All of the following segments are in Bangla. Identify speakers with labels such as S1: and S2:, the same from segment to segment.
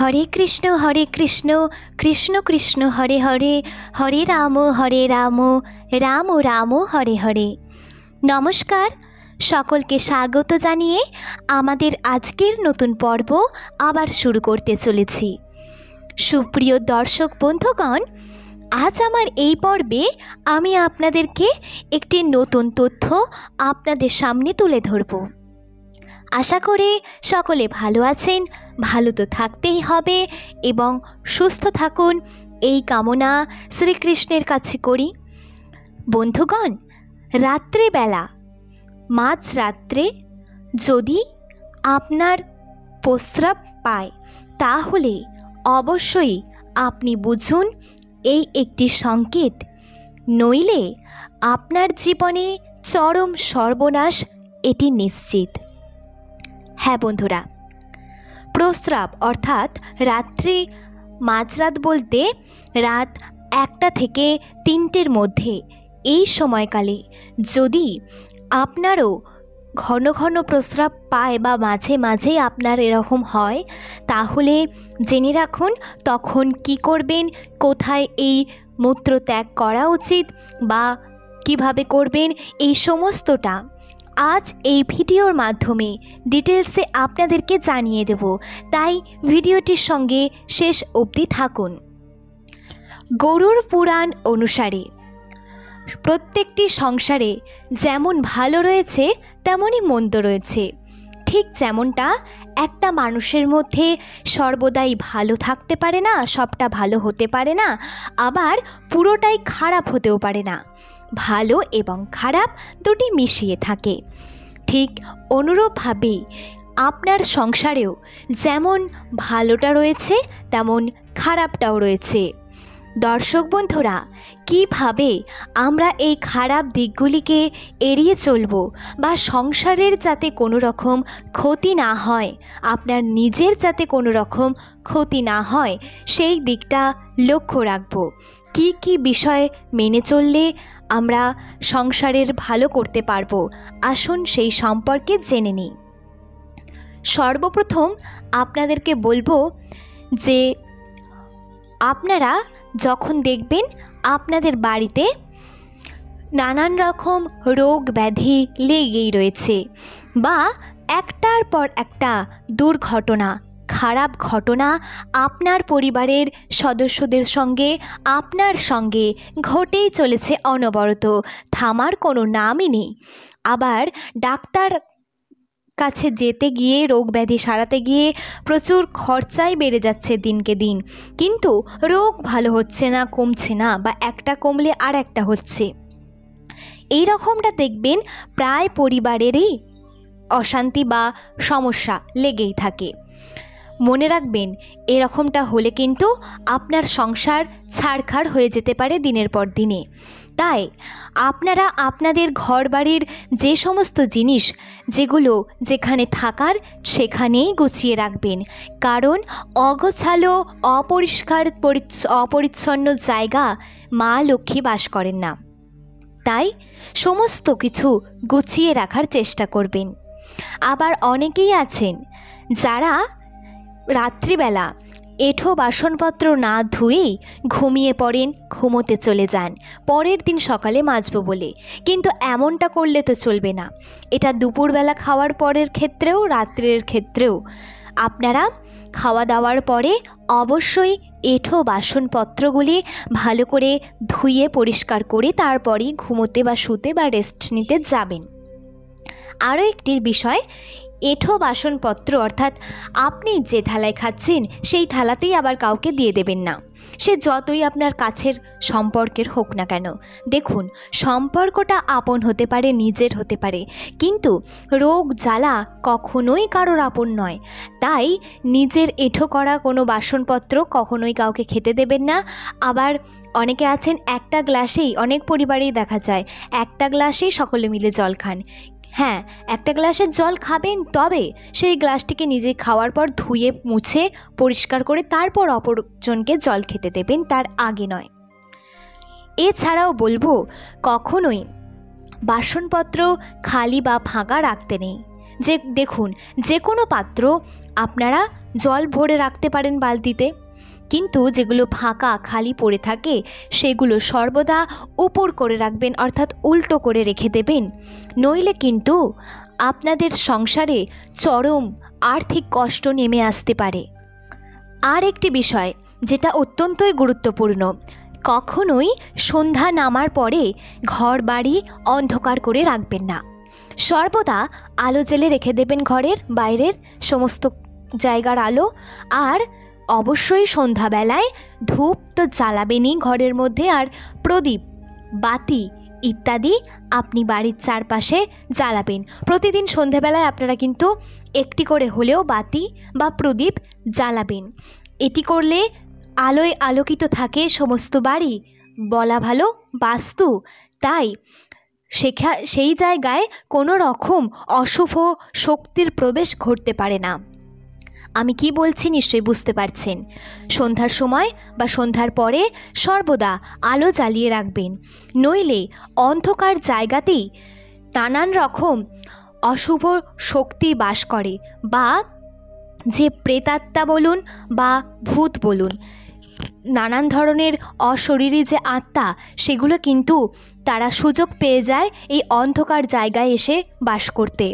S1: হরে কৃষ্ণ হরে কৃষ্ণ কৃষ্ণ কৃষ্ণ হরে হরে হরে রাম হরে রাম রাম রাম হরে হরে নমস্কার সকলকে স্বাগত জানিয়ে আমাদের আজকের নতুন পর্ব আবার শুরু করতে চলেছি সুপ্রিয় দর্শক বন্ধুগণ আজ আমার এই পর্বে আমি আপনাদেরকে একটি নতুন তথ্য আপনাদের সামনে তুলে ধরব আশা করে সকলে ভালো আছেন ভালো তো থাকতেই হবে এবং সুস্থ থাকুন এই কামনা শ্রীকৃষ্ণের কাছে করি বন্ধুগণ রাত্রেবেলা মাঝরাত্রে রাত্রে যদি আপনার প্রস্রাব পায় তাহলে অবশ্যই আপনি বুঝুন এই একটি সংকেত নইলে আপনার জীবনে চরম সর্বনাশ এটি নিশ্চিত হ্যাঁ বন্ধুরা প্রস্রাব অর্থাৎ রাত্রি মাঝরাত বলতে রাত একটা থেকে তিনটের মধ্যে এই সময়কালে যদি আপনারও ঘন ঘন প্রস্রাব পায় বা মাঝে মাঝে আপনার এরকম হয় তাহলে জেনে রাখুন তখন কি করবেন কোথায় এই মূত্র ত্যাগ করা উচিত বা কিভাবে করবেন এই সমস্তটা আজ এই ভিডিওর মাধ্যমে ডিটেলসে আপনাদেরকে জানিয়ে দেব তাই ভিডিওটির সঙ্গে শেষ অবধি থাকুন গরুর পুরাণ অনুসারে প্রত্যেকটি সংসারে যেমন ভালো রয়েছে তেমনই মন্দ রয়েছে ঠিক যেমনটা একটা মানুষের মধ্যে সর্বদাই ভালো থাকতে পারে না সবটা ভালো হতে পারে না আবার পুরোটাই খারাপ হতেও পারে না ভালো এবং খারাপ দুটি মিশিয়ে থাকে ঠিক অনুরূপভাবেই আপনার সংসারেও যেমন ভালোটা রয়েছে তেমন খারাপটাও রয়েছে দর্শক বন্ধুরা কিভাবে আমরা এই খারাপ দিকগুলিকে এড়িয়ে চলব বা সংসারের যাতে কোনো রকম ক্ষতি না হয় আপনার নিজের যাতে কোনো রকম ক্ষতি না হয় সেই দিকটা লক্ষ্য রাখব কি কি বিষয় মেনে চললে আমরা সংসারের ভালো করতে পারব আসুন সেই সম্পর্কে জেনে নিই সর্বপ্রথম আপনাদেরকে বলবো যে আপনারা যখন দেখবেন আপনাদের বাড়িতে নানান রকম রোগ ব্যাধি লেগেই রয়েছে বা একটার পর একটা দুর্ঘটনা খারাপ ঘটনা আপনার পরিবারের সদস্যদের সঙ্গে আপনার সঙ্গে ঘটেই চলেছে অনবরত থামার কোনো নামই নেই আবার ডাক্তার কাছে যেতে গিয়ে রোগ ব্যাধি সারাতে গিয়ে প্রচুর খরচাই বেড়ে যাচ্ছে দিনকে দিন কিন্তু রোগ ভালো হচ্ছে না কমছে না বা একটা কমলে আর একটা হচ্ছে এই রকমটা দেখবেন প্রায় পরিবারেরই অশান্তি বা সমস্যা লেগেই থাকে মনে রাখবেন এরকমটা হলে কিন্তু আপনার সংসার ছাড়খাড় হয়ে যেতে পারে দিনের পর দিনে তাই আপনারা আপনাদের ঘর বাড়ির যে সমস্ত জিনিস যেগুলো যেখানে থাকার সেখানেই গুছিয়ে রাখবেন কারণ অগোছালো অপরিষ্কার অপরিচ্ছন্ন জায়গা মা লক্ষ্মী বাস করেন না তাই সমস্ত কিছু গুছিয়ে রাখার চেষ্টা করবেন আবার অনেকেই আছেন যারা রাত্রিবেলা এঁঠো বাসনপত্র না ধুয়েই ঘুমিয়ে পড়েন ঘুমোতে চলে যান পরের দিন সকালে মাজবো বলে কিন্তু এমনটা করলে তো চলবে না এটা দুপুরবেলা খাওয়ার পরের ক্ষেত্রেও রাত্রের ক্ষেত্রেও আপনারা খাওয়া দাওয়ার পরে অবশ্যই এঁঠো বাসনপত্রগুলি ভালো করে ধুয়ে পরিষ্কার করে তারপরেই ঘুমোতে বা শুতে বা রেস্ট নিতে যাবেন আরও একটি বিষয় এঁঠো বাসনপত্র অর্থাৎ আপনি যে থালায় খাচ্ছেন সেই থালাতেই আবার কাউকে দিয়ে দেবেন না সে যতই আপনার কাছের সম্পর্কের হোক না কেন দেখুন সম্পর্কটা আপন হতে পারে নিজের হতে পারে কিন্তু রোগ জ্বালা কখনোই কারোর আপন নয় তাই নিজের এঁঠো করা কোনো বাসনপত্র কখনোই কাউকে খেতে দেবেন না আবার অনেকে আছেন একটা গ্লাসেই অনেক পরিবারেই দেখা যায় একটা গ্লাসেই সকলে মিলে জল খান হ্যাঁ একটা গ্লাসের জল খাবেন তবে সেই গ্লাসটিকে নিজে খাওয়ার পর ধুয়ে মুছে পরিষ্কার করে তারপর অপরজনকে জল খেতে দেবেন তার আগে নয় এছাড়াও বলবো কখনোই বাসনপত্র খালি বা ফাঁকা রাখতে নেই যে দেখুন যে কোনো পাত্র আপনারা জল ভরে রাখতে পারেন বালতিতে কিন্তু যেগুলো ফাঁকা খালি পড়ে থাকে সেগুলো সর্বদা উপর করে রাখবেন অর্থাৎ উল্টো করে রেখে দেবেন নইলে কিন্তু আপনাদের সংসারে চরম আর্থিক কষ্ট নেমে আসতে পারে আর একটি বিষয় যেটা অত্যন্তই গুরুত্বপূর্ণ কখনোই সন্ধ্যা নামার পরে ঘর বাড়ি অন্ধকার করে রাখবেন না সর্বদা আলো জেলে রেখে দেবেন ঘরের বাইরের সমস্ত জায়গার আলো আর অবশ্যই সন্ধ্যাবেলায় ধূপ তো জ্বালাবেনই ঘরের মধ্যে আর প্রদীপ বাতি ইত্যাদি আপনি বাড়ির চারপাশে জ্বালাবেন প্রতিদিন সন্ধ্যেবেলায় আপনারা কিন্তু একটি করে হলেও বাতি বা প্রদীপ জ্বালাবেন এটি করলে আলোয় আলোকিত থাকে সমস্ত বাড়ি বলা ভালো বাস্তু তাই সেখা সেই জায়গায় কোনো রকম অশুভ শক্তির প্রবেশ ঘটতে পারে না আমি কি বলছি নিশ্চয়ই বুঝতে পারছেন সন্ধ্যার সময় বা সন্ধ্যার পরে সর্বদা আলো জ্বালিয়ে রাখবেন নইলে অন্ধকার জায়গাতেই নানান রকম অশুভ শক্তি বাস করে বা যে প্রেতাত্মা বলুন বা ভূত বলুন নানান ধরনের অশরীরী যে আত্মা সেগুলো কিন্তু তারা সুযোগ পেয়ে যায় এই অন্ধকার জায়গায় এসে বাস করতে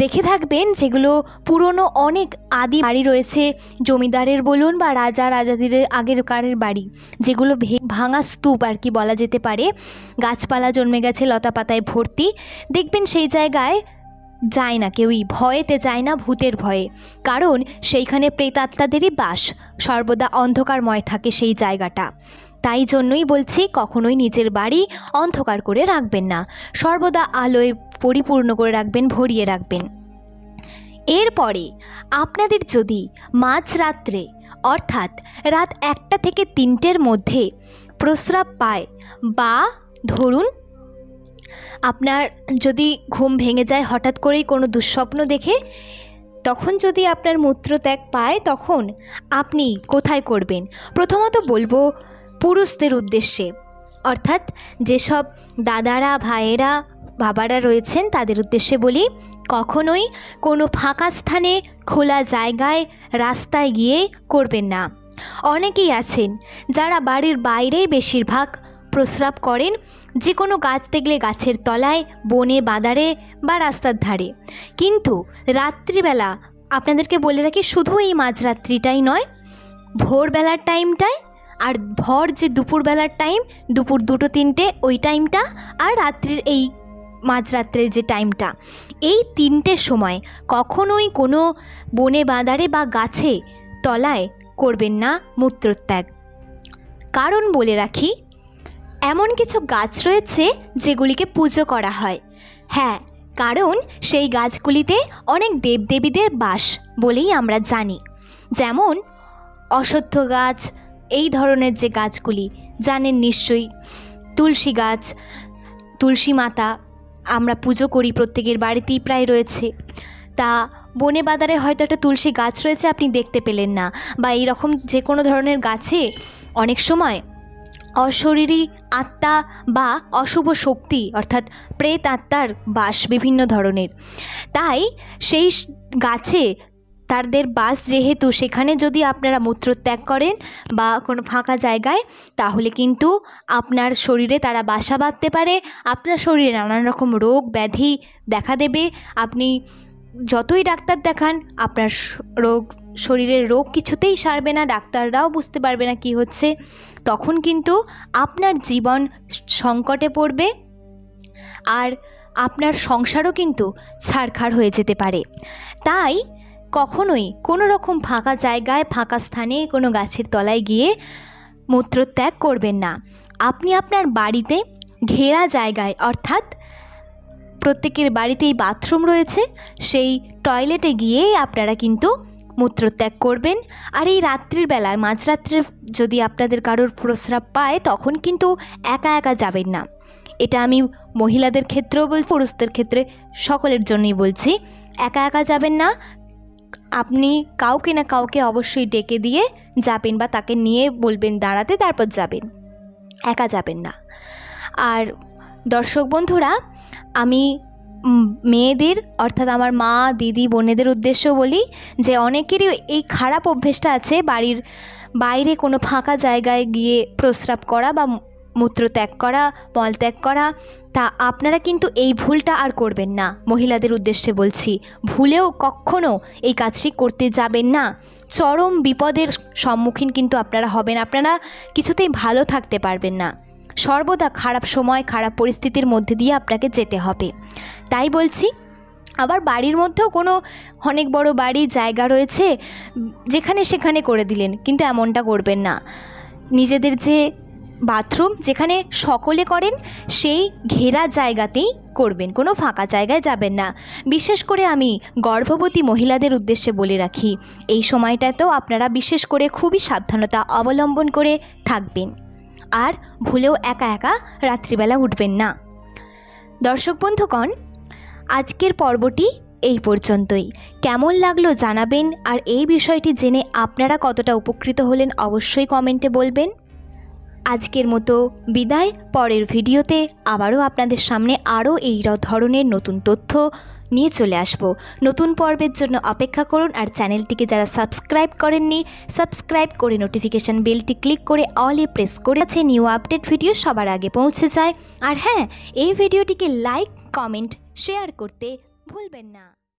S1: দেখে থাকবেন যেগুলো পুরনো অনেক আদি বাড়ি রয়েছে জমিদারের বলুন বা রাজা রাজাদের আগেরকারের বাড়ি যেগুলো ভাঙা স্তূপ আর কি বলা যেতে পারে গাছপালা জন্মে গেছে লতা পাতায় ভর্তি দেখবেন সেই জায়গায় যায় না কেউই ভয়েতে যায় না ভূতের ভয়ে কারণ সেইখানে প্রেতাত্মাদেরই বাস সর্বদা অন্ধকারময় থাকে সেই জায়গাটা তাই জন্যই বলছি কখনোই নিজের বাড়ি অন্ধকার করে রাখবেন না সর্বদা আলোয় পরিপূর্ণ করে রাখবেন ভরিয়ে রাখবেন এরপরে আপনাদের যদি মাঝরাত্রে অর্থাৎ রাত একটা থেকে তিনটের মধ্যে প্রস্রাব পায় বা ধরুন আপনার যদি ঘুম ভেঙে যায় হঠাৎ করেই কোনো দুঃস্বপ্ন দেখে তখন যদি আপনার মূত্রত্যাগ পায় তখন আপনি কোথায় করবেন প্রথমত বলবো পুরুষদের উদ্দেশ্যে অর্থাৎ যেসব দাদারা ভাইয়েরা বাবারা রয়েছেন তাদের উদ্দেশ্যে বলি কখনোই কোনো ফাঁকা স্থানে খোলা জায়গায় রাস্তায় গিয়ে করবেন না অনেকেই আছেন যারা বাড়ির বাইরেই বেশিরভাগ প্রস্রাব করেন যে কোনো গাছ দেখলে গাছের তলায় বনে বাদারে বা রাস্তার ধারে কিন্তু রাত্রিবেলা আপনাদেরকে বলে রাখি শুধু এই মাঝরাত্রিটাই নয় ভোরবেলার টাইমটায় আর ভর যে দুপুরবেলার টাইম দুপুর দুটো তিনটে ওই টাইমটা আর রাত্রির এই মাঝরাত্রের যে টাইমটা এই তিনটে সময় কখনোই কোনো বনে বাঁধারে বা গাছে তলায় করবেন না মূত্রত্যাগ কারণ বলে রাখি এমন কিছু গাছ রয়েছে যেগুলিকে পুজো করা হয় হ্যাঁ কারণ সেই গাছগুলিতে অনেক দেবদেবীদের বাস বলেই আমরা জানি যেমন অশ্বত্থ গাছ এই ধরনের যে গাছগুলি জানেন নিশ্চয়ই তুলসী গাছ তুলসী মাতা আমরা পুজো করি প্রত্যেকের বাড়িতেই প্রায় রয়েছে তা বনে বাজারে হয়তো একটা তুলসী গাছ রয়েছে আপনি দেখতে পেলেন না বা এই রকম যে কোনো ধরনের গাছে অনেক সময় অশরীরী আত্মা বা অশুভ শক্তি অর্থাৎ প্রেত আত্মার বাস বিভিন্ন ধরনের তাই সেই গাছে তাদের বাস যেহেতু সেখানে যদি আপনারা মূত্রত্যাগ করেন বা কোনো ফাঁকা জায়গায় তাহলে কিন্তু আপনার শরীরে তারা বাসা বাঁধতে পারে আপনার শরীরে নানান রকম রোগ ব্যাধি দেখা দেবে আপনি যতই ডাক্তার দেখান আপনার রোগ শরীরের রোগ কিছুতেই সারবে না ডাক্তাররাও বুঝতে পারবে না কি হচ্ছে তখন কিন্তু আপনার জীবন সংকটে পড়বে আর আপনার সংসারও কিন্তু ছাড়খাড় হয়ে যেতে পারে তাই কখনোই কোনো রকম ফাঁকা জায়গায় ফাঁকা স্থানে কোনো গাছের তলায় গিয়ে মূত্রত্যাগ করবেন না আপনি আপনার বাড়িতে ঘেরা জায়গায় অর্থাৎ প্রত্যেকের বাড়িতেই বাথরুম রয়েছে সেই টয়লেটে গিয়েই আপনারা কিন্তু মূত্রত্যাগ করবেন আর এই রাত্রির বেলায় মাঝরাত্রে যদি আপনাদের কারোর প্রস্রাব পায় তখন কিন্তু একা একা যাবেন না এটা আমি মহিলাদের ক্ষেত্রেও বলছি পুরুষদের ক্ষেত্রে সকলের জন্যই বলছি একা একা যাবেন না আপনি কাউকে না কাউকে অবশ্যই ডেকে দিয়ে যাবেন বা তাকে নিয়ে বলবেন দাঁড়াতে তারপর যাবেন একা যাবেন না আর দর্শক বন্ধুরা আমি মেয়েদের অর্থাৎ আমার মা দিদি বোনেদের উদ্দেশ্য বলি যে অনেকেরই এই খারাপ অভ্যেসটা আছে বাড়ির বাইরে কোনো ফাঁকা জায়গায় গিয়ে প্রস্রাব করা বা মূত্র ত্যাগ করা ত্যাগ করা তা আপনারা কিন্তু এই ভুলটা আর করবেন না মহিলাদের উদ্দেশ্যে বলছি ভুলেও কখনও এই কাজটি করতে যাবেন না চরম বিপদের সম্মুখীন কিন্তু আপনারা হবেন আপনারা কিছুতেই ভালো থাকতে পারবেন না সর্বদা খারাপ সময় খারাপ পরিস্থিতির মধ্যে দিয়ে আপনাকে যেতে হবে তাই বলছি আবার বাড়ির মধ্যেও কোনো অনেক বড় বাড়ি জায়গা রয়েছে যেখানে সেখানে করে দিলেন কিন্তু এমনটা করবেন না নিজেদের যে বাথরুম যেখানে সকলে করেন সেই ঘেরা জায়গাতেই করবেন কোনো ফাঁকা জায়গায় যাবেন না বিশেষ করে আমি গর্ভবতী মহিলাদের উদ্দেশ্যে বলে রাখি এই সময়টাতেও আপনারা বিশেষ করে খুবই সাবধানতা অবলম্বন করে থাকবেন আর ভুলেও একা একা রাত্রিবেলা উঠবেন না দর্শক বন্ধুকণ আজকের পর্বটি এই পর্যন্তই কেমন লাগলো জানাবেন আর এই বিষয়টি জেনে আপনারা কতটা উপকৃত হলেন অবশ্যই কমেন্টে বলবেন আজকের মতো বিদায় পরের ভিডিওতে আবারও আপনাদের সামনে আরও এই ধরনের নতুন তথ্য নিয়ে চলে আসব নতুন পর্বের জন্য অপেক্ষা করুন আর চ্যানেলটিকে যারা সাবস্ক্রাইব করেননি সাবস্ক্রাইব করে নোটিফিকেশান বেলটি ক্লিক করে অলে প্রেস করে আছে নিউ আপডেট ভিডিও সবার আগে পৌঁছে যায় আর হ্যাঁ এই ভিডিওটিকে লাইক কমেন্ট শেয়ার করতে ভুলবেন না